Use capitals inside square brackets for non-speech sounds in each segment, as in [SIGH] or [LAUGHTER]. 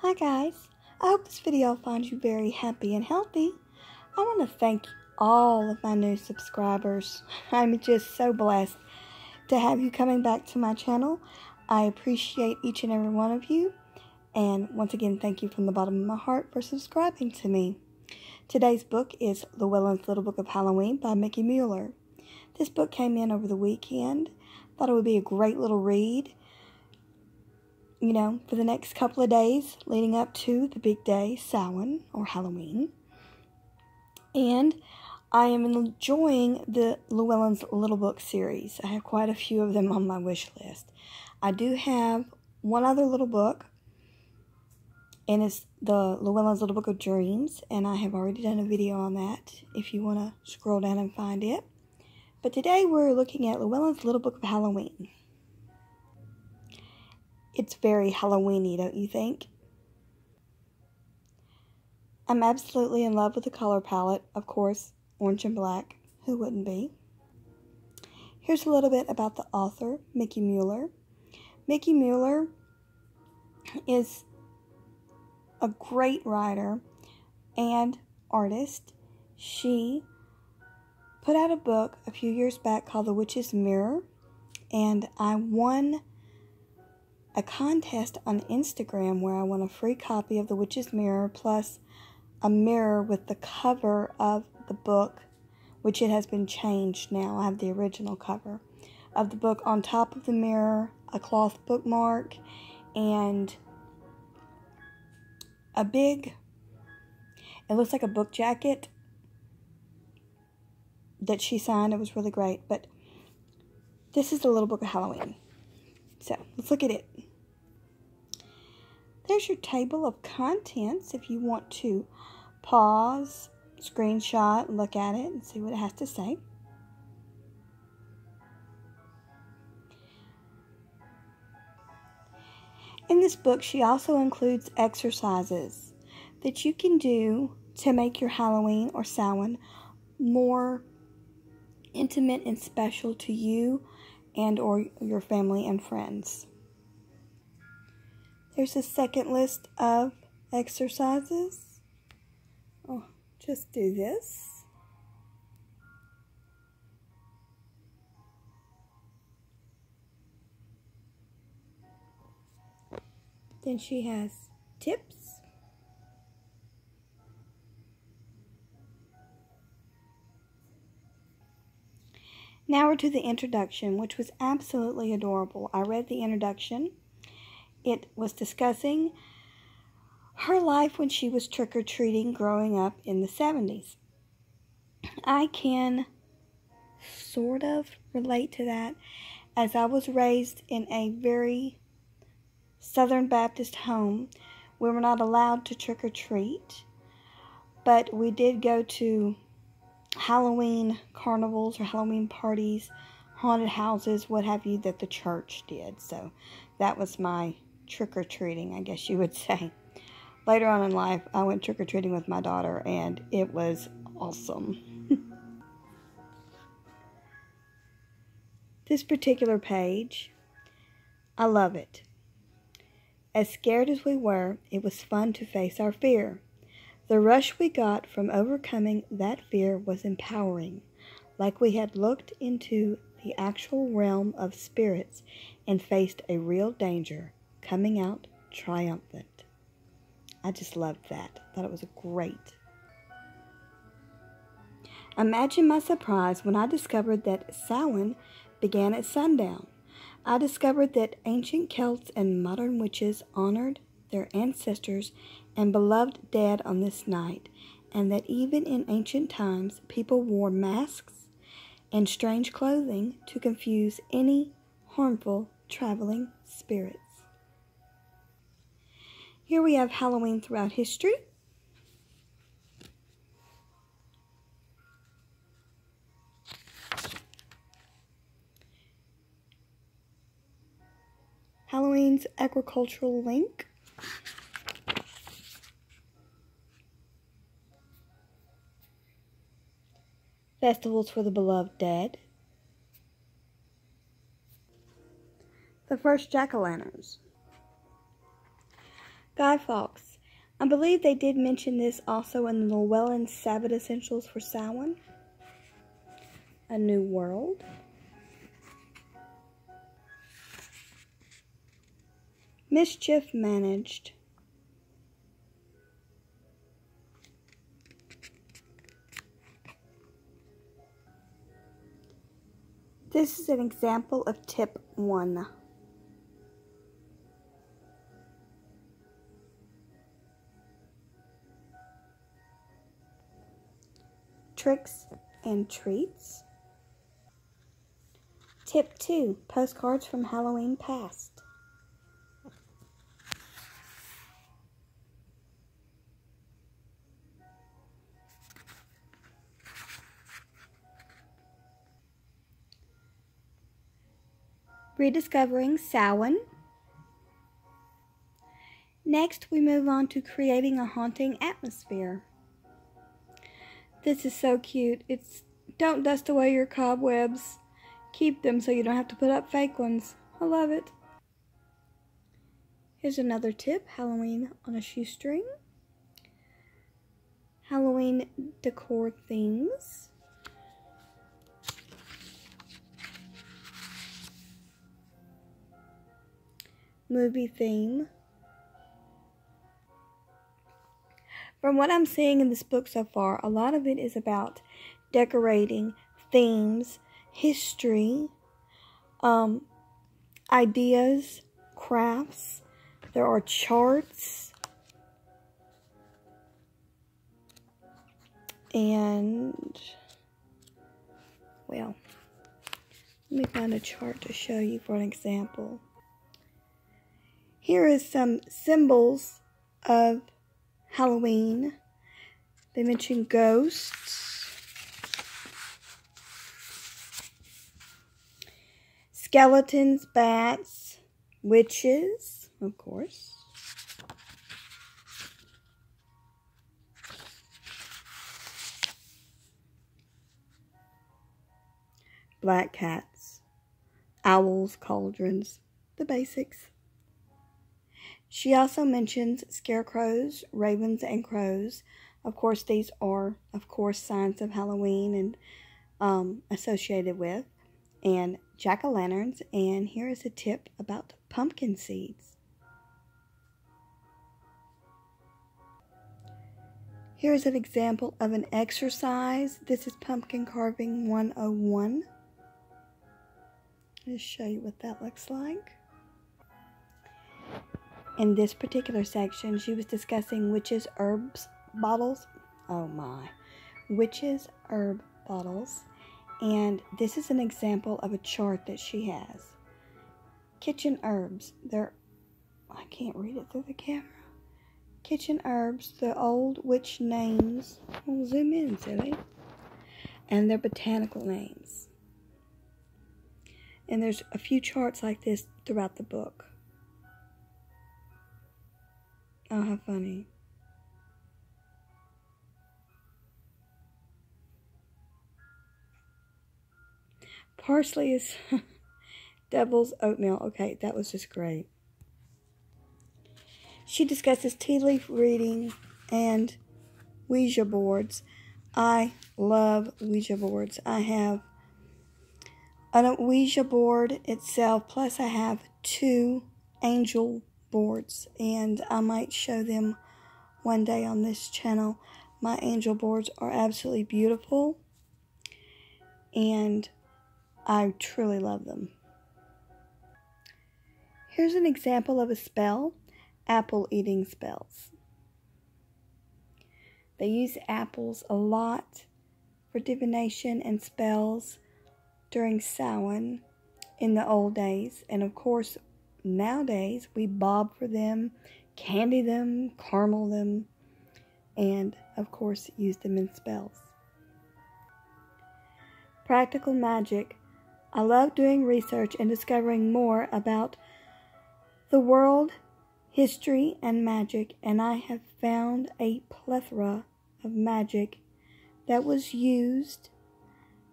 Hi guys, I hope this video finds you very happy and healthy. I want to thank all of my new subscribers. [LAUGHS] I'm just so blessed to have you coming back to my channel. I appreciate each and every one of you. And once again, thank you from the bottom of my heart for subscribing to me. Today's book is Llewellyn's Little Book of Halloween by Mickie Mueller. This book came in over the weekend. Thought it would be a great little read you know, for the next couple of days leading up to the big day, Samhain or Halloween. And I am enjoying the Llewellyn's Little Book series. I have quite a few of them on my wish list. I do have one other little book, and it's the Llewellyn's Little Book of Dreams, and I have already done a video on that if you want to scroll down and find it. But today we're looking at Llewellyn's Little Book of Halloween. It's very Halloweeny, don't you think? I'm absolutely in love with the color palette, of course, orange and black. Who wouldn't be? Here's a little bit about the author, Mickie Mueller. Mickie Mueller is a great writer and artist. She put out a book a few years back called The Witch's Mirror, and I won a contest on Instagram where I won a free copy of The Witch's Mirror plus a mirror with the cover of the book, which it has been changed now. I have the original cover of the book on top of the mirror, a cloth bookmark, and a big, it looks like a book jacket that she signed. It was really great. But this is the little book of Halloween. So let's look at it. There's your table of contents if you want to pause, screenshot, look at it, and see what it has to say. In this book, she also includes exercises that you can do to make your Halloween or Samhain more intimate and special to you and or your family and friends. There's a second list of exercises. Oh, just do this. Then she has tips. Now we're to the introduction, which was absolutely adorable. I read the introduction it was discussing her life when she was trick or treating growing up in the 70s. I can sort of relate to that as I was raised in a very Southern Baptist home. We were not allowed to trick or treat, but we did go to Halloween carnivals or Halloween parties, haunted houses, what have you, that the church did. So that was my trick or treating, I guess you would [LAUGHS] say. Later on in life, I went trick or treating with my daughter, and it was awesome. [LAUGHS] this particular page, I love it. As scared as we were, it was fun to face our fear. The rush we got from overcoming that fear was empowering, like we had looked into the actual realm of spirits and faced a real danger coming out triumphant. I just loved that. Thought it was great. Imagine my surprise when I discovered that Samhain began at sundown. I discovered that ancient Celts and modern witches honored their ancestors and beloved dead on this night, and that even in ancient times people wore masks and strange clothing to confuse any harmful traveling spirits. Here we have Halloween throughout history. Halloween's agricultural link. Festivals for the beloved dead. The first jack-o'-lanterns. Guy Fawkes. I believe they did mention this also in the Llewellyn Sabbath Essentials for Samhain. A New World. Mischief Managed. This is an example of tip 1. Tricks and treats. Tip 2. Postcards from Halloween past. rediscovering Samhain. Next, we move on to creating a haunting atmosphere. This is so cute. It's don't dust away your cobwebs. Keep them so you don't have to put up fake ones. I love it. Here's another tip Halloween on a shoestring. Halloween decor things. movie theme. From what I'm seeing in this book so far, a lot of it is about decorating, themes, history, um, ideas, crafts. There are charts. And, well, let me find a chart to show you for an example. Here is some symbols of Halloween. They mention ghosts, skeletons, bats, witches, of course. Black cats, owls, cauldrons, the basics. She also mentions scarecrows, ravens, and crows. Of course, these are, of course, signs of Halloween and um, associated with, and jack o' lanterns. And here is a tip about pumpkin seeds. Here is an example of an exercise. This is Pumpkin Carving 101. I'll show you what that looks like. In this particular section, she was discussing witches' herbs bottles. Oh my. Witches' herb bottles. And this is an example of a chart that she has. Kitchen herbs. They're, I can't read it through the camera. Kitchen herbs, the old witch names. We'll zoom in, silly. And their botanical names. And there's a few charts like this throughout the book. Oh, how funny. Parsley is [LAUGHS] devil's oatmeal. Okay, that was just great. She discusses tea leaf reading and Ouija boards. I love Ouija boards. I have an Ouija board itself, plus I have two angel boards, and I might show them one day on this channel. My angel boards are absolutely beautiful, and I truly love them. Here's an example of a spell apple eating spells. They use apples a lot for divination and spells during Samhain in the old days, and of course, nowadays we bob for them, candy them, caramel them, and of course use them in spells. Practical magic. I love doing research and discovering more about the world, history, and magic, and I have found a plethora of magic that was used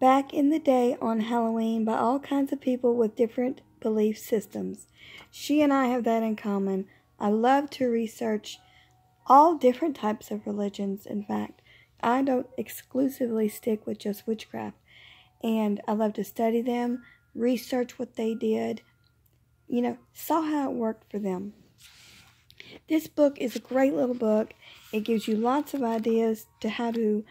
back in the day on Halloween by all kinds of people with different belief systems. She and I have that in common. I love to research all different types of religions. In fact, I don't exclusively stick with just witchcraft. And I love to study them, research what they did, you know, saw how it worked for them. This book is a great little book. It gives you lots of ideas to how to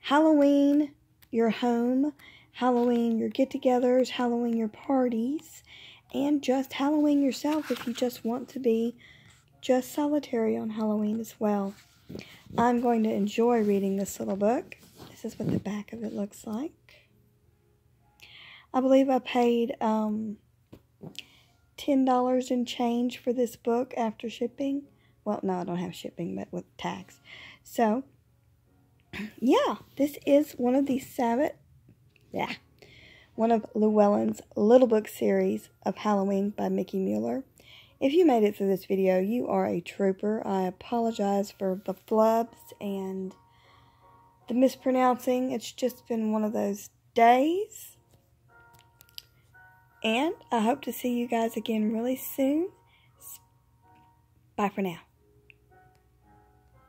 Halloween your home, Halloween your get togethers, Halloween your parties, and just Halloween yourself if you just want to be just solitary on Halloween as well. I'm going to enjoy reading this little book. This is what the back of it looks like. I believe I paid um, $10 in change for this book after shipping. Well, no, I don't have shipping, but with tax. So, yeah, this is one of the Sabbath, yeah, one of Llewellyn's Little Book series of Halloween by Mickie Mueller. If you made it through this video, you are a trooper. I apologize for the flubs and the mispronouncing. It's just been one of those days. And I hope to see you guys again really soon. Bye for now.